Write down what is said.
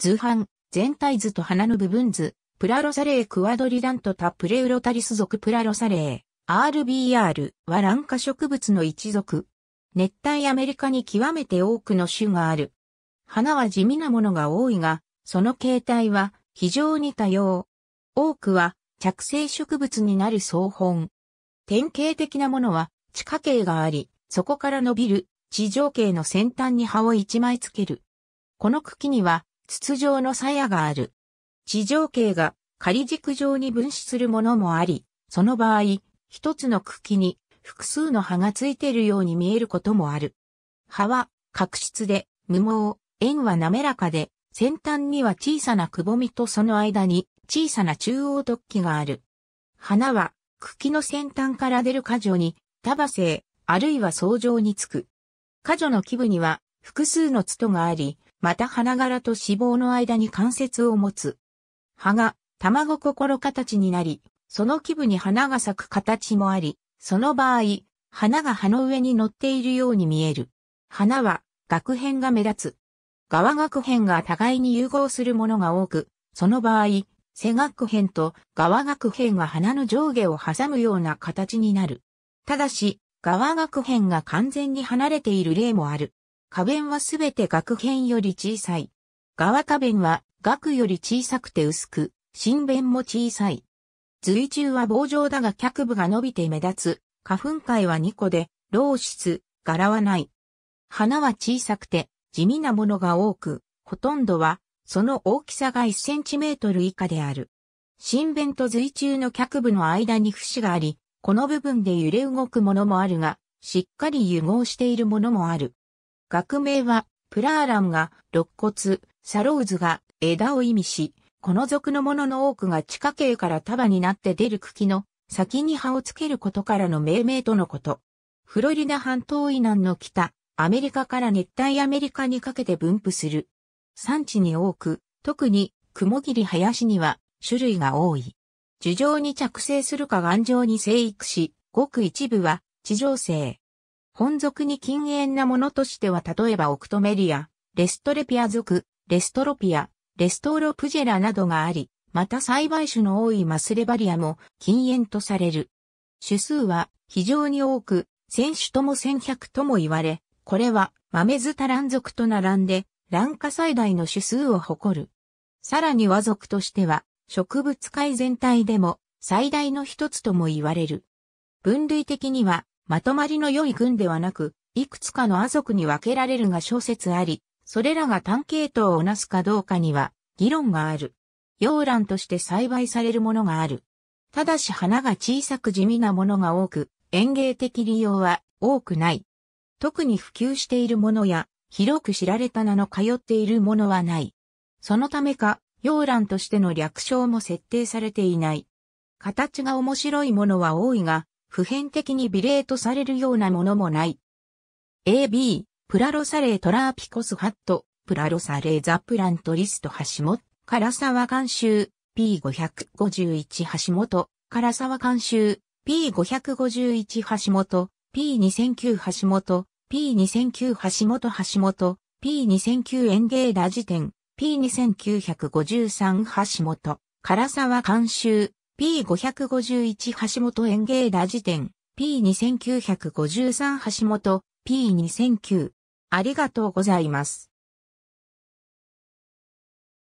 図版、全体図と花の部分図、プラロサレークワドリダントタプレウロタリス属プラロサレー、RBR は卵化植物の一族。熱帯アメリカに極めて多くの種がある。花は地味なものが多いが、その形態は非常に多様。多くは着生植物になる草本。典型的なものは地下茎があり、そこから伸びる地上茎の先端に葉を一枚つける。この茎には筒状の鞘がある。地上茎が仮軸状に分子するものもあり、その場合、一つの茎に複数の葉がついているように見えることもある。葉は角質で無毛、円は滑らかで、先端には小さなくぼみとその間に小さな中央突起がある。花は茎の先端から出る果樹に束性、あるいは層状につく。果樹の基部には複数のツトがあり、また花柄と脂肪の間に関節を持つ。葉が卵心形になり、その基部に花が咲く形もあり、その場合、花が葉の上に乗っているように見える。花は学片が目立つ。側学片が互いに融合するものが多く、その場合、背学片と側学片が花の上下を挟むような形になる。ただし、側学片が完全に離れている例もある。花弁はすべて学片より小さい。側花弁は学より小さくて薄く、新弁も小さい。髄中は棒状だが脚部が伸びて目立つ。花粉塊は2個で、老質、柄はない。花は小さくて、地味なものが多く、ほとんどは、その大きさが1センチメートル以下である。新弁と髄中の脚部の間に節があり、この部分で揺れ動くものもあるが、しっかり融合しているものもある。学名は、プラーランが肋骨、サローズが枝を意味し、この属のものの多くが地下茎から束になって出る茎の先に葉をつけることからの命名とのこと。フロリダ半島以南の北、アメリカから熱帯アメリカにかけて分布する。産地に多く、特に雲霧林には種類が多い。樹状に着生するか頑丈に生育し、ごく一部は地上生。本属に禁煙なものとしては例えばオクトメリア、レストレピア属、レストロピア、レストロプジェラなどがあり、また栽培種の多いマスレバリアも禁煙とされる。種数は非常に多く、1000種とも1100とも言われ、これは豆ズタラン属と並んで卵化最大の種数を誇る。さらに和族としては植物界全体でも最大の一つとも言われる。分類的にはまとまりの良い群ではなく、いくつかの亜族に分けられるが諸説あり、それらが単系統をなすかどうかには議論がある。洋蘭として栽培されるものがある。ただし花が小さく地味なものが多く、園芸的利用は多くない。特に普及しているものや、広く知られた名の通っているものはない。そのためか、洋蘭としての略称も設定されていない。形が面白いものは多いが、普遍的にビレートされるようなものもない。AB プラロサレートラーピコスハット、プラロサレーザプラントリスト橋本、唐沢監修、P551 橋本、唐沢監修、P551 橋本、P2009 橋本、P2009 橋本橋本、P2009 園芸ラジ店、P2953 橋本、唐沢監修、P551 橋本園芸ラジ店、P2953 橋本、P2009 ありがとうございます。